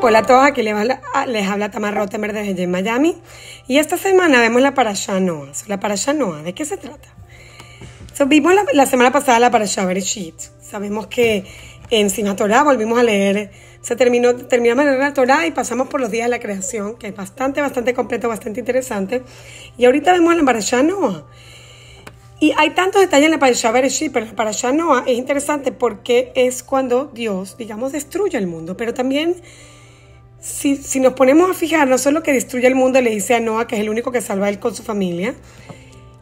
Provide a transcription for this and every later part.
Hola a todos, aquí les habla, les habla Tamar Rottenberg desde Miami. Y esta semana vemos la Parashá Noah. La Parashá Noah, ¿de qué se trata? vimos la, semana pasada la Parashá Bereshit. Sabemos que en Simchat Torah volvimos a leer, se terminó, terminamos de leer la Torah y pasamos por los días de la creación, que es bastante, bastante completo, bastante interesante. Y ahorita vemos la Parashá Noah. Y hay tantos detalles en la Parashá Bereshit, pero la Parashá Noah es interesante porque es cuando Dios, digamos, destruye el mundo, pero también si, nos ponemos a fijar, no solo que destruye el mundo, le dice a Noah, que es el único que salva a él con su familia,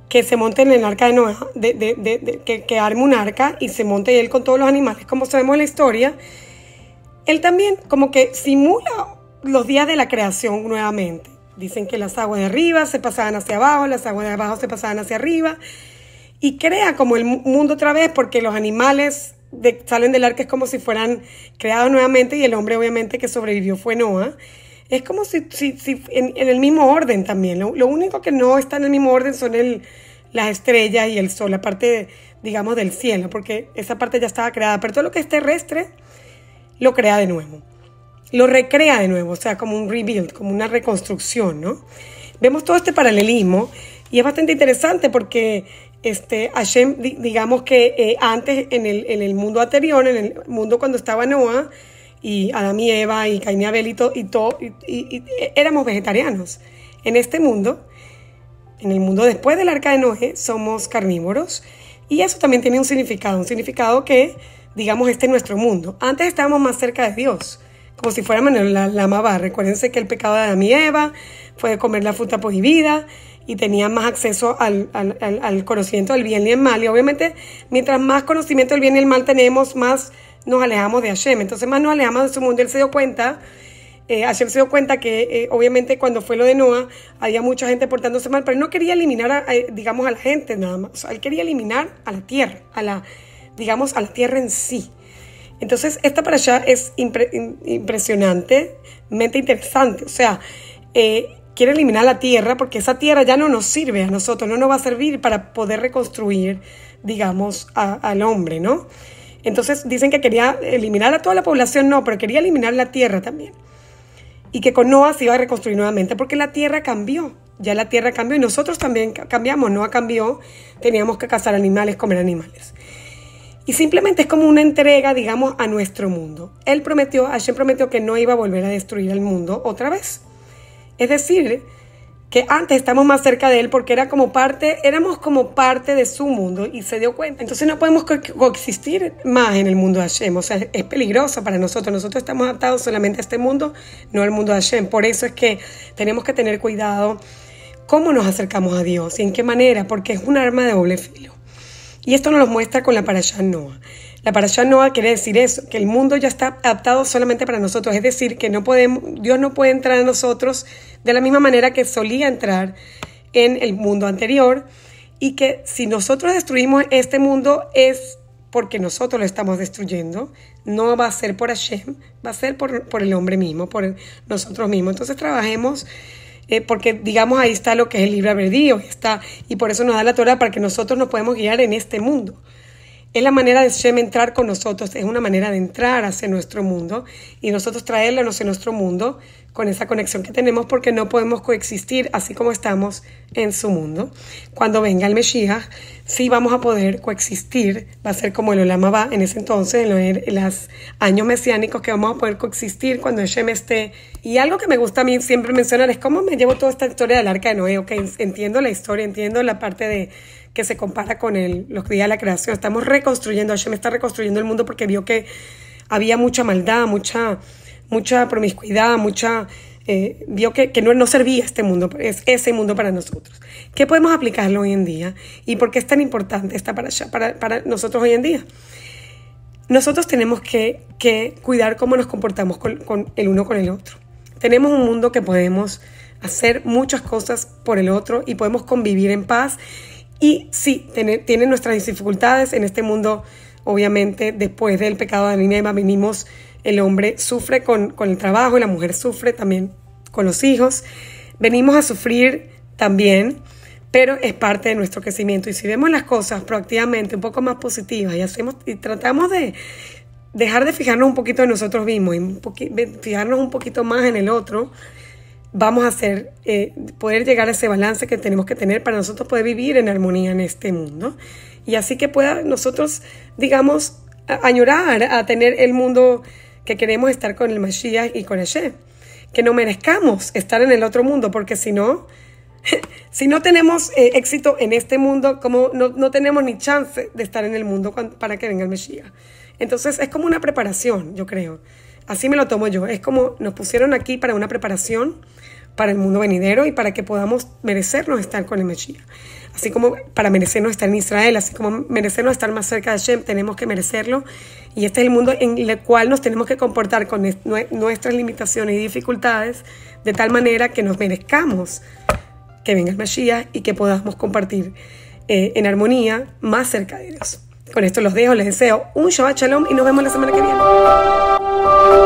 que se monte en el arca de Noah, de, de, de, que, que, arme un arca y se monte él con todos los animales, como sabemos en la historia, él también como que simula los días de la creación nuevamente. Dicen que las aguas de arriba se pasaban hacia abajo, las aguas de abajo se pasaban hacia arriba, y crea como el mundo otra vez porque los animales salen del arca es como si fueran creados nuevamente y el hombre obviamente que sobrevivió fue Noah. Es como si, si, si en, el mismo orden también. Lo, único que no está en el mismo orden son el, las estrellas y el sol, la parte, digamos, del cielo, porque esa parte ya estaba creada. Pero todo lo que es terrestre lo crea de nuevo. Lo recrea de nuevo, o sea, como un rebuild, como una reconstrucción, ¿no? Vemos todo este paralelismo y es bastante interesante porque este, Hashem, digamos que eh, antes en el, en el, mundo anterior, en el mundo cuando estaba Noah y Adán y Eva y Caín y Abel y, todo, y, éramos vegetarianos. En este mundo, en el mundo después del arca de Noé, somos carnívoros y eso también tiene un significado, un significado que, digamos, este es nuestro mundo. Antes estábamos más cerca de Dios, como si fuéramos la, la Mabá. Recuérdense que el pecado de Adán y Eva fue comer la fruta prohibida y tenían más acceso al, conocimiento del bien y el mal. Y obviamente, mientras más conocimiento del bien y el mal tenemos, más nos alejamos de Hashem. Entonces, más nos alejamos de su mundo. Él se dio cuenta, eh, Hashem se dio cuenta que, eh, obviamente, cuando fue lo de Noah, había mucha gente portándose mal, pero él no quería eliminar, a, digamos, a la gente nada más. él quería eliminar a la tierra, a la, digamos, a la tierra en sí. Entonces, esta para allá es impresionante, mente interesante. O sea, eh, quiere eliminar la tierra porque esa tierra ya no nos sirve a nosotros, no nos va a servir para poder reconstruir, digamos, al hombre, ¿no? Entonces dicen que quería eliminar a toda la población, no, pero quería eliminar la tierra también. Y que con Noah se iba a reconstruir nuevamente porque la tierra cambió, ya la tierra cambió y nosotros también cambiamos, Noah cambió, teníamos que cazar animales, comer animales. Y simplemente es como una entrega, digamos, a nuestro mundo. Él prometió, Hashem prometió que no iba a volver a destruir el mundo otra vez. Es decir, que antes estamos más cerca de él porque era como parte, éramos como parte de su mundo y se dio cuenta. Entonces no podemos coexistir más en el mundo de Hashem. O sea, es peligroso para nosotros. Nosotros estamos adaptados solamente a este mundo, no al mundo de Hashem. Por eso es que tenemos que tener cuidado cómo nos acercamos a Dios y en qué manera, porque es un arma de doble filo. Y esto nos lo muestra con la Parashá Noah. La Parashá Noah quiere decir eso, que el mundo ya está adaptado solamente para nosotros, es decir, que no podemos, Dios no puede entrar a nosotros de la misma manera que solía entrar en el mundo anterior y que si nosotros destruimos este mundo es porque nosotros lo estamos destruyendo, no va a ser por Hashem, va a ser por, por el hombre mismo, por nosotros mismos. Entonces trabajemos eh, porque digamos ahí está lo que es el libre albedrío, está, y por eso nos da la Torah para que nosotros nos podemos guiar en este mundo. Es la manera de Shem entrar con nosotros, es una manera de entrar hacia nuestro mundo y nosotros traerlos en nuestro mundo con esa conexión que tenemos porque no podemos coexistir así como estamos en su mundo. Cuando venga el Mesías, sí vamos a poder coexistir, va a ser como el Olama va en ese entonces, en los años mesiánicos que vamos a poder coexistir cuando Shem esté. Y algo que me gusta a mí siempre mencionar es cómo me llevo toda esta historia del arca de Noé, ok, entiendo la historia, entiendo la parte de que se compara con el, los días de la creación. Estamos reconstruyendo, Hashem está reconstruyendo el mundo porque vio que había mucha maldad, mucha, mucha promiscuidad, mucha... Eh, vio que, no, no, servía este mundo, es ese mundo para nosotros. ¿Qué podemos aplicarlo hoy en día? ¿Y por qué es tan importante esta para, para, para nosotros hoy en día? Nosotros tenemos que, que cuidar cómo nos comportamos con, con el uno con el otro. Tenemos un mundo que podemos hacer muchas cosas por el otro y podemos convivir en paz y sí, tiene, nuestras dificultades en este mundo, obviamente, después del pecado de Eva venimos, el hombre sufre con, con el trabajo y la mujer sufre también con los hijos. Venimos a sufrir también, pero es parte de nuestro crecimiento. Y si vemos las cosas proactivamente, un poco más positivas y, hacemos, y tratamos de, dejar de fijarnos un poquito en nosotros mismos y fijarnos un poquito más en el otro, vamos a hacer, eh, poder llegar a ese balance que tenemos que tener para nosotros poder vivir en armonía en este mundo. Y así que pueda nosotros, digamos, añorar a tener el mundo que queremos estar con el Mashiach y con Hashem. Que no merezcamos estar en el otro mundo, porque si no, si no tenemos eh, éxito en este mundo, como no, no, tenemos ni chance de estar en el mundo para que venga el Mesías. Entonces es como una preparación, yo creo. Así me lo tomo yo. Es como nos pusieron aquí para una preparación para el mundo venidero y para que podamos merecernos estar con el Mesías. Así como para merecernos estar en Israel, así como merecernos estar más cerca de Hashem, tenemos que merecerlo. Y este es el mundo en el cual nos tenemos que comportar con nuestras limitaciones y dificultades de tal manera que nos merezcamos que venga el Mashiach y que podamos compartir eh, en armonía más cerca de Dios. Con esto los dejo, les deseo un Shabbat Shalom y nos vemos la semana que viene.